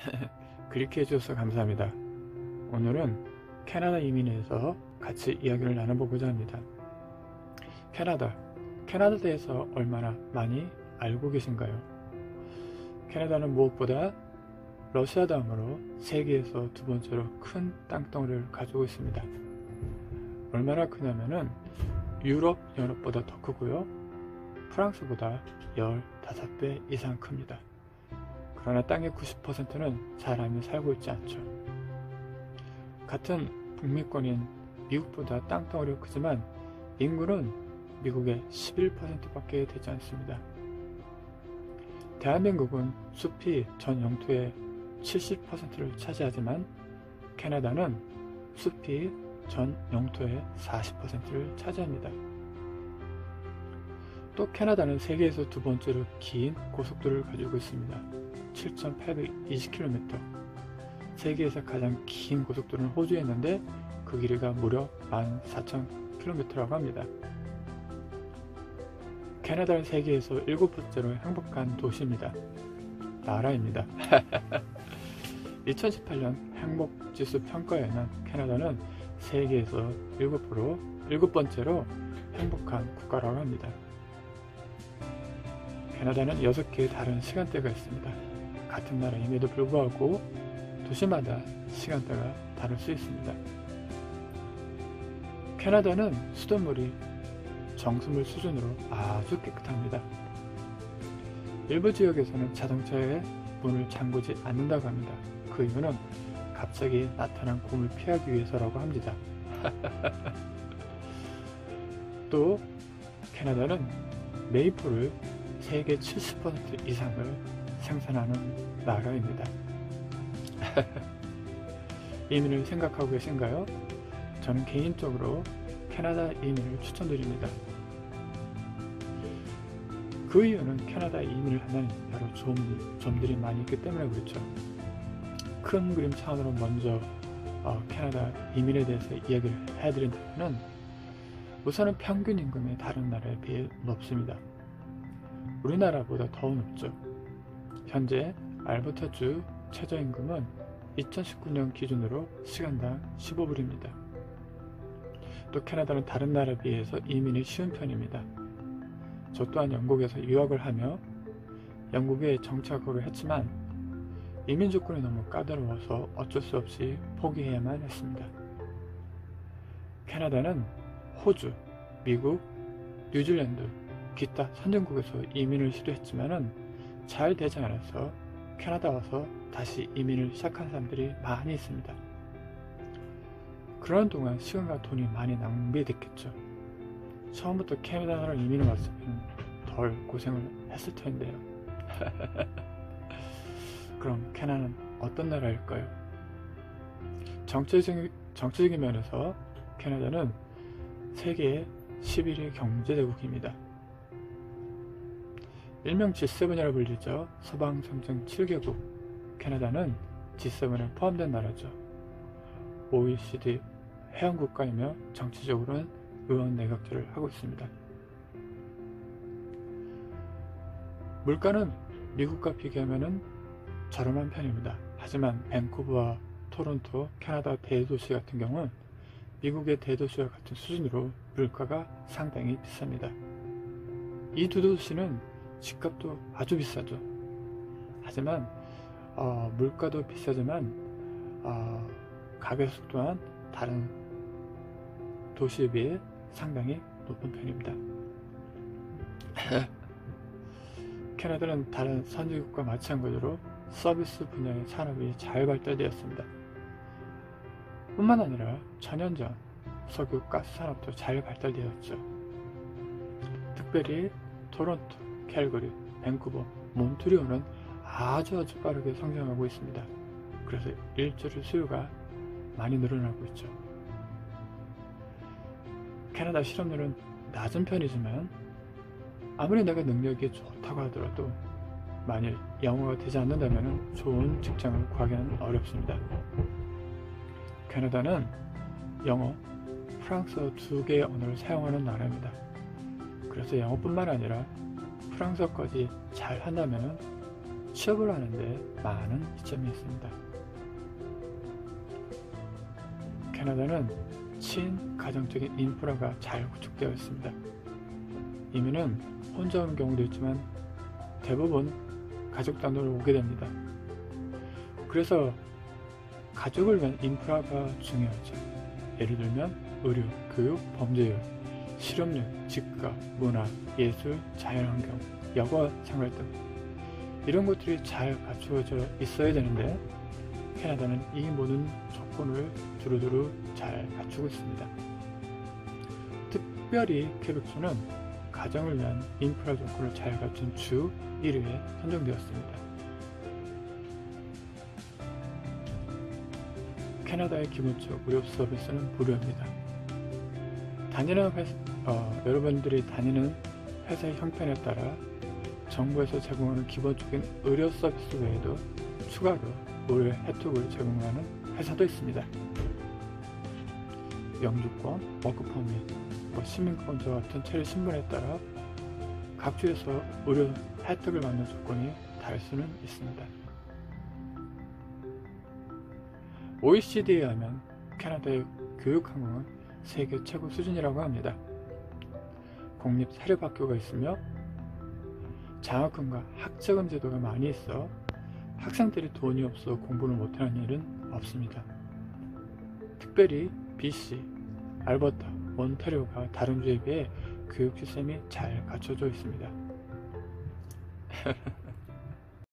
그렇게 해주셔서 감사합니다. 오늘은 캐나다 이민에 대해서 같이 이야기를 나눠보고자 합니다. 캐나다, 캐나다에 대해서 얼마나 많이 알고 계신가요? 캐나다는 무엇보다 러시아 다음으로 세계에서 두 번째로 큰 땅덩어리를 가지고 있습니다. 얼마나 크냐면은 유럽 연합보다 더 크고요. 프랑스보다 15배 이상 큽니다. 그러나 땅의 90%는 사람이 살고 있지 않죠. 같은 북미권인 미국보다 땅덩어리가 크지만 인구는 미국의 11%밖에 되지 않습니다. 대한민국은 숲이 전 영토의 70%를 차지하지만 캐나다는 숲이 전 영토의 40%를 차지합니다. 또 캐나다는 세계에서 두 번째로 긴 고속도로를 가지고 있습니다. 7,820km. 세계에서 가장 긴 고속도로는 호주에 있는데 그 길이가 무려 14,000km라고 합니다. 캐나다는 세계에서 일곱 번째로 행복한 도시입니다. 나라입니다. 2018년 행복지수 평가에는 캐나다는 세계에서 일곱 번째로 행복한 국가라고 합니다. 캐나다는 6개의 다른 시간대가 있습니다. 같은 나라임에도 불구하고 도시마다 시간대가 다를 수 있습니다. 캐나다는 수돗물이 정수물 수준으로 아주 깨끗합니다. 일부 지역에서는 자동차에 문을 잠그지 않는다고 합니다. 그 이유는 갑자기 나타난 곰을 피하기 위해서라고 합니다. 또 캐나다는 메이플을 세계 70% 이상을 생산하는 나라입니다. 이민을 생각하고 계신가요? 저는 개인적으로 캐나다 이민을 추천드립니다. 그 이유는 캐나다 이민을 하는 여러 좋은 점들이 많이 있기 때문에 그렇죠. 큰 그림 차원으로 먼저 어, 캐나다 이민에 대해서 이야기를 해드린다면 우선은 평균 임금이 다른 나라에 비해 높습니다. 우리나라보다 더 높죠. 현재 알버타주 최저임금은 2019년 기준으로 시간당 15불입니다. 또 캐나다는 다른 나라에 비해서 이민이 쉬운 편입니다. 저 또한 영국에서 유학을 하며 영국에 정착을 했지만 이민 조건이 너무 까다로워서 어쩔 수 없이 포기해야만 했습니다. 캐나다는 호주, 미국, 뉴질랜드, 기타 선진국에서 이민을 시도했지만 잘 되지 않아서 캐나다 와서 다시 이민을 시작한 사람들이 많이 있습니다. 그런 동안 시간과 돈이 많이 낭비됐겠죠. 처음부터 캐나다로 이민을 왔으면 덜 고생을 했을 텐데요. 그럼 캐나다는 어떤 나라일까요? 정치적인, 정치적인 면에서 캐나다는 세계 11위 경제대국입니다. 일명 G7이라 불리죠. 서방 상층 7개국. 캐나다는 G7에 포함된 나라죠. OECD 회원국가이며 정치적으로는 의원 내각제를 하고 있습니다. 물가는 미국과 비교하면 저렴한 편입니다. 하지만 밴쿠버와 토론토, 캐나다 대도시 같은 경우는 미국의 대도시와 같은 수준으로 물가가 상당히 비쌉니다. 이 두 도시는 집값도 아주 비싸죠. 하지만 어, 물가도 비싸지만 어, 가격 또한 다른 도시에 비해 상당히 높은 편입니다. 캐나다는 다른 선진국과 마찬가지로 서비스 분야의 산업이 잘 발달되었습니다. 뿐만 아니라 천연 전, 석유, 가스 산업도 잘 발달되었죠. 특별히 토론토, 캘거리, 밴쿠버, 몬트리올은 아주 아주 빠르게 성장하고 있습니다. 그래서 일조리 수요가 많이 늘어나고 있죠. 캐나다 실업률은 낮은 편이지만 아무리 내가 능력이 좋다고 하더라도 만일 영어가 되지 않는다면 좋은 직장을 구하기는 어렵습니다. 캐나다는 영어, 프랑스어 두 개의 언어를 사용하는 나라입니다. 그래서 영어뿐만 아니라 프랑스어까지 잘 한다면 취업을 하는데 많은 이점이 있습니다. 캐나다는 친가정적인 인프라가 잘 구축되어 있습니다. 이민은 혼자 오는 경우도 있지만 대부분 가족 단위로 오게 됩니다. 그래서 가족을 위한 인프라가 중요하죠. 예를 들면 의료, 교육, 범죄율, 실업률, 직가, 문화, 예술, 자연환경, 여가 생활 등 이런 것들이 잘 갖추어져 있어야 되는데 캐나다는 이 모든 조건을 두루두루 잘 갖추고 있습니다. 특별히 퀘벡주는 가정을 위한 인프라 조건을 잘 갖춘 주 1위에 선정되었습니다. 캐나다의 기본적 의료 서비스는 무료입니다. 회사, 어, 여러분들이 다니는 회사의 형편에 따라 정부에서 제공하는 기본적인 의료 서비스 외에도 추가로 의료 혜택을 제공하는 회사도 있습니다. 영주권, 워크퍼밋, 뭐 시민권자 같은 체류 신분에 따라 각 주에서 의료 혜택을 받는 조건이 다를 수는 있습니다. OECD에 의하면 캐나다의 교육 환경은 세계 최고 수준이라고 합니다. 공립 사립학교가 있으며 장학금과 학자금 제도가 많이 있어 학생들이 돈이 없어 공부를 못하는 일은 없습니다. 특별히 BC, 알버타, 몬타리오가 다른 주에 비해 교육 시스템이 잘 갖춰져 있습니다.